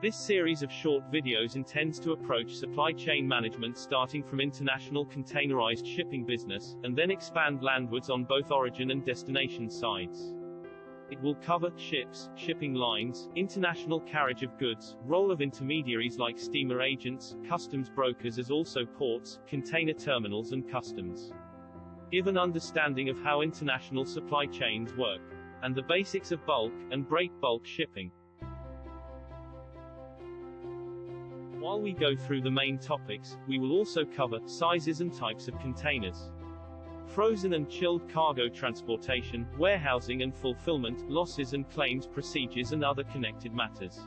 This series of short videos intends to approach supply chain management starting from international containerized shipping business, and then expand landwards on both origin and destination sides. It will cover ships, shipping lines, international carriage of goods, role of intermediaries like steamer agents, customs brokers as also ports, container terminals and customs. Give an understanding of how international supply chains work, and the basics of bulk and break bulk shipping. While we go through the main topics, we will also cover sizes and types of containers. Frozen and chilled cargo transportation, warehousing and fulfillment, losses and claims procedures and other connected matters.